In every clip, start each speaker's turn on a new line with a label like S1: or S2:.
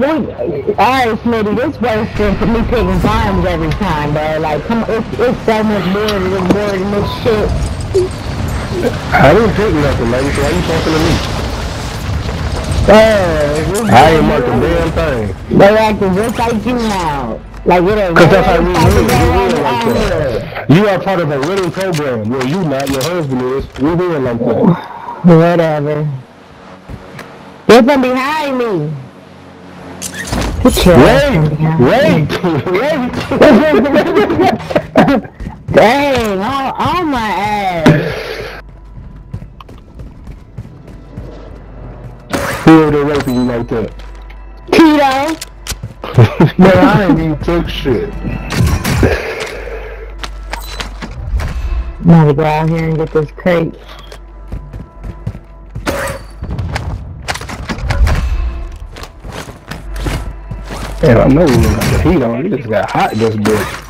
S1: we, alright, Smitty, this worse than for me picking bombs every time, bro. Like, come on, it's, it's so much more than more than this shit.
S2: I didn't pick nothing, lady, so why you talking to me?
S1: Oh,
S2: I ain't marked a damn thing.
S1: They acting just like you now. Like, with a
S2: Cause that's how we
S1: red
S2: win, we
S1: fucking
S2: win like that. You are part of a winning program. Well, you not, your husband is. We win like that.
S1: Whatever. They're from behind me. Put your ass from
S2: Wait,
S1: behind
S2: wait, wait.
S1: Dang, on, on my ass.
S2: Who are they raping you like that?
S1: Tito.
S2: Man, I ain't even took shit.
S1: I'm gonna go out here and get this crate.
S2: Man, I know we got the heat on. It just got hot this bitch.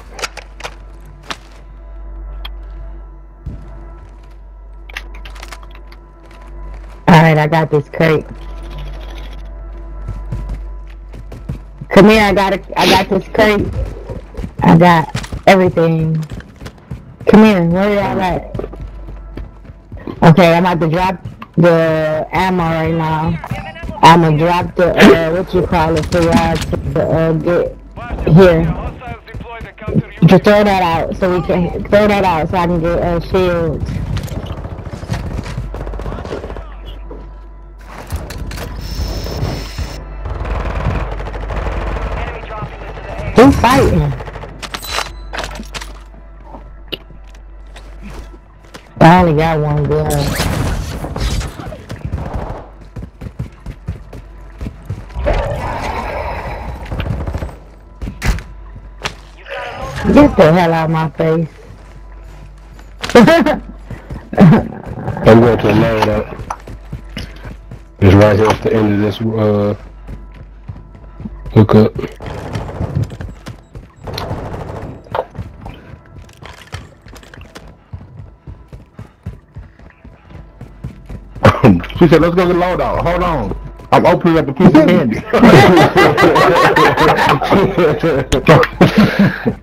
S1: Alright, I got this crate. Come here, I got a, I got this crate. I got everything. Come here, where y'all at? Okay, I'm about to drop the ammo right now. I'm gonna drop the, uh, what you call it, for y'all to, uh, get here. To throw that out, so we can, throw that out so I can get, uh, shields. Who's fighting? I only got one gun. Get the hell out of my face.
S2: I'm going to load up. It's right here at the end of this uh hookup. she said, let's go get load out. Hold on. I'm opening up a piece of candy.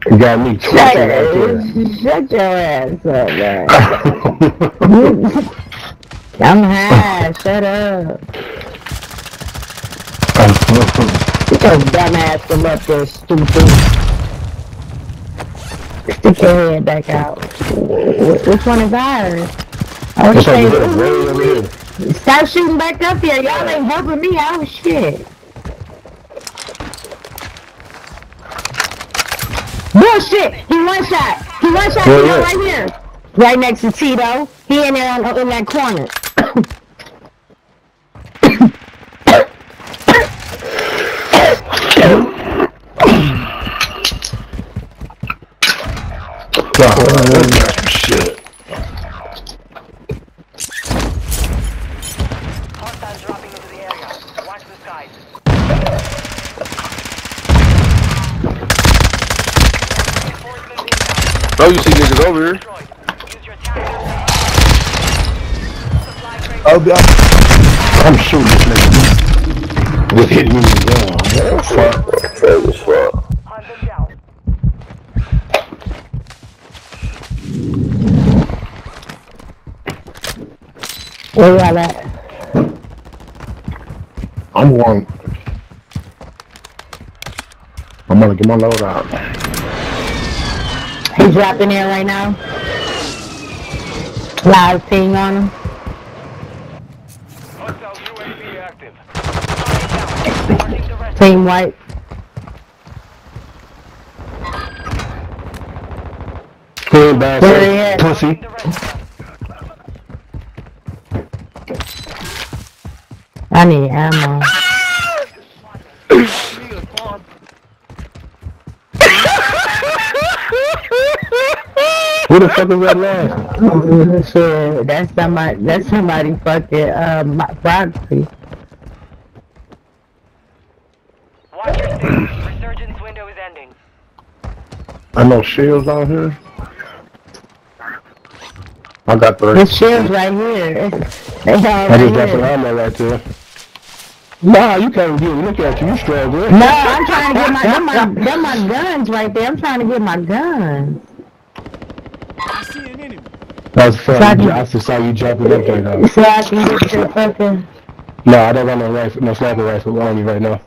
S2: You Got me
S1: Shut,
S2: right
S1: shut your ass up, man. I'm high, shut up. Get your dumb ass from up there, stupid. Stick your head back out. Which one is ours? I was saying,
S2: there, way over here.
S1: stop shooting back up here. Y'all ain't helping me out. Shit. Bullshit! He one shot. He one shot.
S2: Where
S1: He
S2: at?
S1: right here. Right next to Tito. He in there on, in that corner.
S2: Shit.
S3: Inbound.
S4: Oh, you see niggas over here?
S3: Destroyed. Use your tactical Supply crate.
S2: I'll be, I'm shooting this nigga. With hitting me with the gun. Fuck. Fuck as fuck.
S3: Down.
S1: Where y'all at?
S2: I'm one. I'm gonna get my load out.
S1: He's dropping in right now. Loud ping on him.
S3: UAV active. Target down. Marking the rest.
S1: Team white.
S2: Clean back,
S1: Where he at?
S2: pussy.
S1: I need ammo.
S2: Who the fuck is that last?
S1: Shit, that's somebody. That's somebody fucking um proxy.
S3: Watch your step. Resurgence window is ending.
S2: I know shields out here. I got three.
S1: The shield's right here. They all
S2: I
S1: right
S2: just got some
S1: here.
S2: ammo right there. Nah, you can't get look at you, you struggling.
S1: No, I'm trying to get my, them my, them my guns right there. I'm trying to get my guns.
S4: I see an enemy.
S2: That's funny.
S1: Sergeant.
S2: I just saw you jumping up there though.
S1: So I can get the fucking,
S2: No, I don't got no rifle, no sniper rifle on me right now.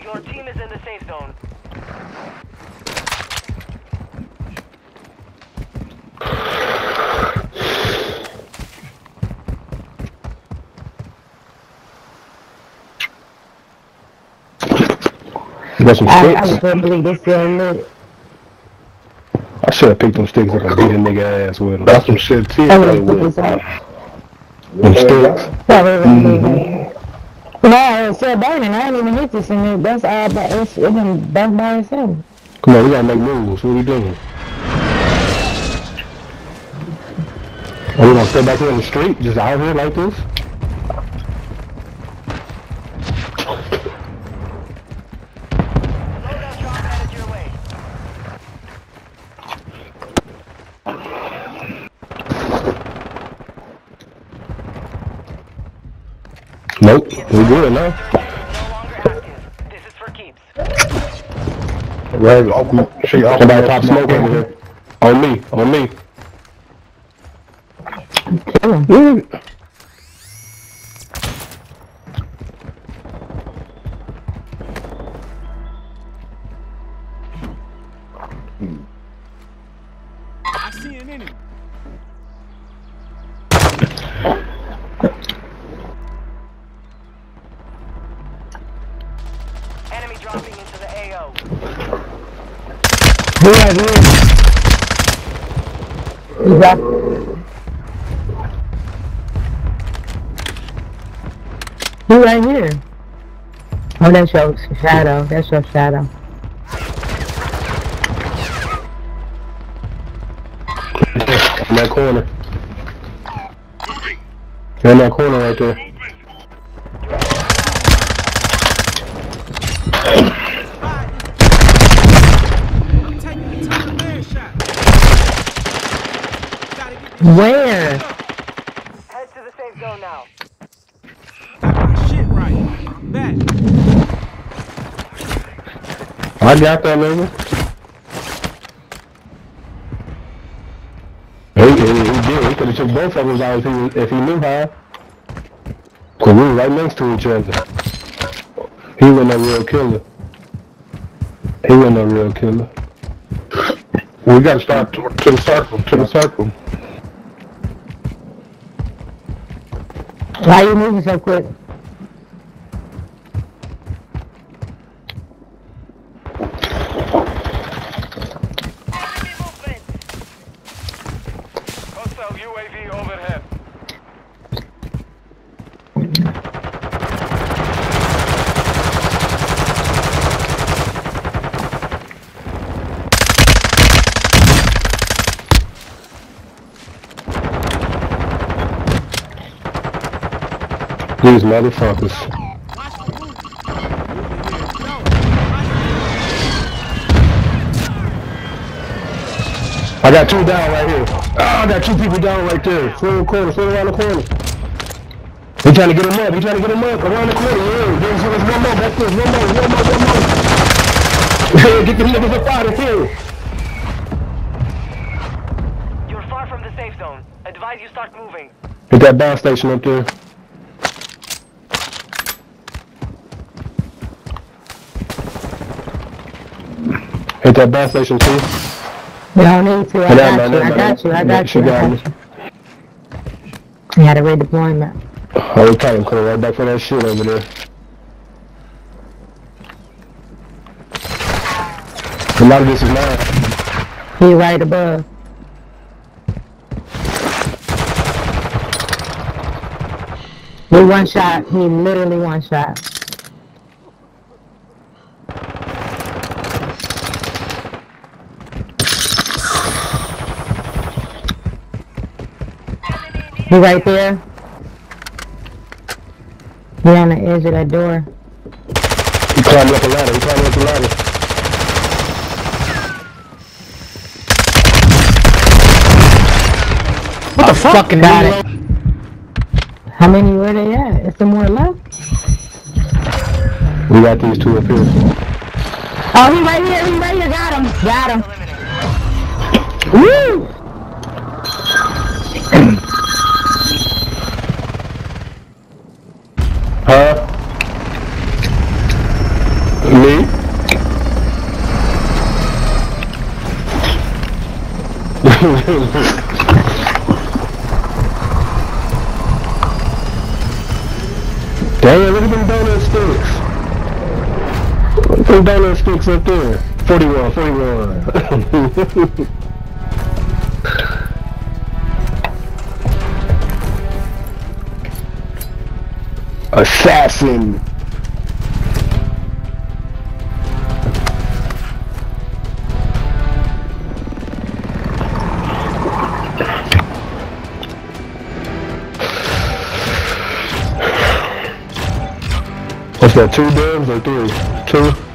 S3: Your team is in the safe zone.
S2: You got some
S1: I, I
S2: sticks?
S1: can't believe this still lit.
S2: I should have picked them sticks up and beat a nigga ass with them. That's some shit too.
S1: I would have put this up.
S2: Them sticks.
S1: Probably No, it's still burning. I ain't even hit this in it. That's all, but it's, it been burnt by itself.
S2: Come on, we gotta make moves. What are we doing? Are we gonna stay back here in the street, just out here like this?
S3: Loadout drop headed your way.
S2: Nope, we good now.
S3: No longer active. This is for keeps.
S2: Right, oh, she, somebody oh, pop smoke over here. On me, on me. Yeah.
S4: I see an enemy.
S3: Enemy
S1: Who here? You got Who right here? Oh, that's your shadow. That's your shadow.
S2: In that corner. In that corner right there.
S4: I'm taking the top man shot. Gotta get this
S1: Where?
S3: Head to the safe zone now.
S4: got shit right. I'm back.
S2: I got that nigga. He, he, he did. He could have took both of us out if he, if he knew how. Cause we were right next to each other. He wasn't a real killer. He wasn't a real killer. We gotta start to, to the circle, to the circle.
S1: Why you moving so quick?
S2: These motherfuckers.
S4: Watch the move. Moving here. Yo,
S2: I got two down right here. Oh, I got two people down right there. Full corner, full around the corner. We trying to get him up. We trying to get him up around the corner. Yeah, there's, there's one more. Back there. One more. One more. One more. Yeah, get them niggas up out of here.
S3: You're far from the safe zone. Advise you start moving.
S2: Hit that bounce station up there. Hit that bounce station too.
S1: You don't need to. I got you. I got you. I got you. I
S2: got
S1: you. You had a redeployment.
S2: Oh, we probably coming right back for that shit over there. A lot of this is mine.
S1: He right above. He one shot. He literally one shot. He right there. He on the edge of that door.
S2: He climbed up a ladder. He climbed up a ladder.
S1: What the fuck? Got it. How many were they at? There's there more left.
S2: We got these two up here.
S1: Oh, he right here. He right here. Got him. Got him. Woo!
S2: Damn, look at them donut sticks. Look at them donut sticks up there. 41, 41. Assassin. What's that, two dubs or three? Two?